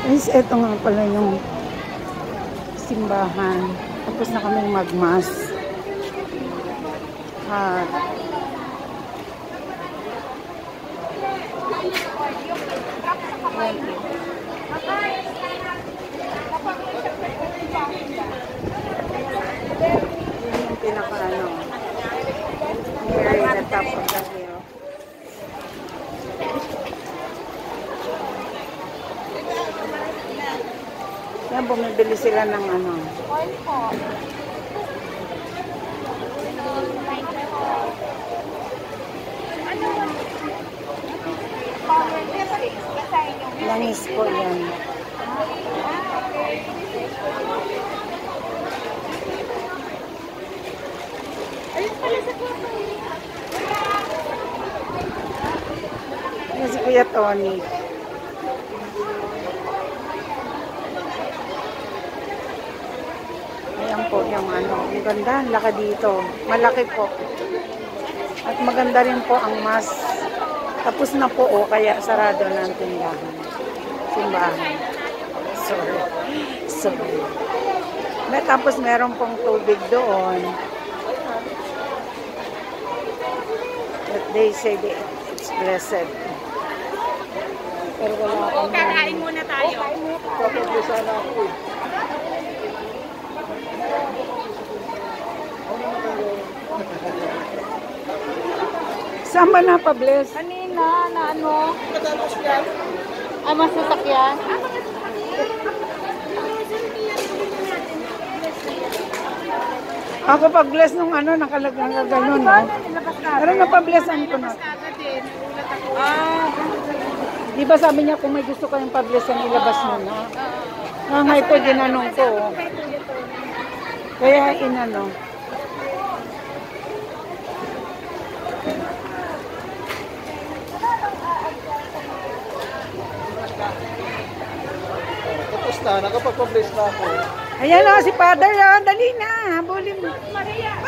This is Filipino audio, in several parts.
Guys, eto nga pala yung simbahan. Tapos na kaming magmas. At Yan, bumibili sila ng ano. Langis po yan. Yan si Kuya Tony. Ayan po yung ano. Ang ganda. Ang laki dito. Malaki po. At maganda rin po ang mas. Tapos na po o kaya sarado na ang tindahan. Simbahan. Sorry. Sorry. May, tapos meron pong tubig doon. But they say that it's blessed. Pero wala akong Kakain muna tayo. Papabusan ako Saan ba napabless? Kanina, na ano? Ah, masasakyan? Ako pag-bless nung ano, nakalagay na gano'n, no? Pero napablessan ko na. Ah, Di ba sabi niya kung may gusto kayong pablessan, ilabas mo na. Nga nga ito, ginanong ko. Kaya inano. Na, nakapag-publish na ako. Ayan na si Father, ah. dali na. Habulin mo.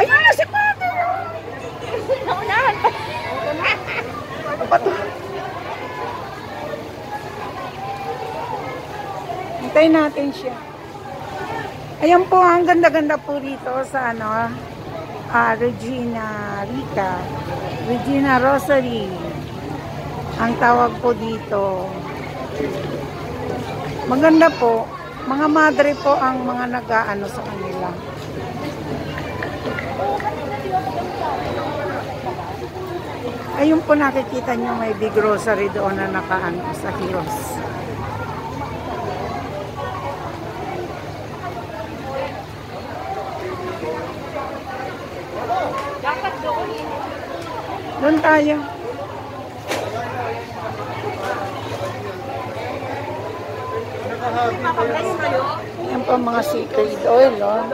Ayan na si Father. ah. Ano ba natin siya. Ayan po, ang ganda-ganda po dito sa ano, ah, Regina Rita. Regina Rosary. Ang tawag po dito. Maganda po. Mga madre po ang mga nag-aano sa kanila. Ayun po nakikita nyo may big grocery doon na nakaano sa Heroes. Doon tayo. Yan po mga sacred oil, oh.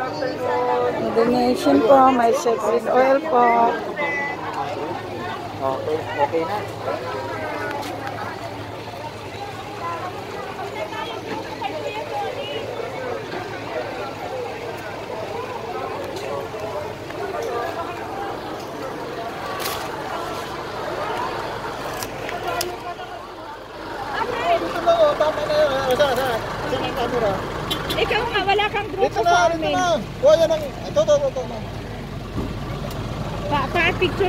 Donation po, may sacred oil po. Okay, okay na. Oh, tama na yun. Saan, saan? Camera? Ikaw nga, wala kang grupo Dito na, sa dito amin. na. Kuha yan ang... Ito, ito, ito, ito. Pa, pa picture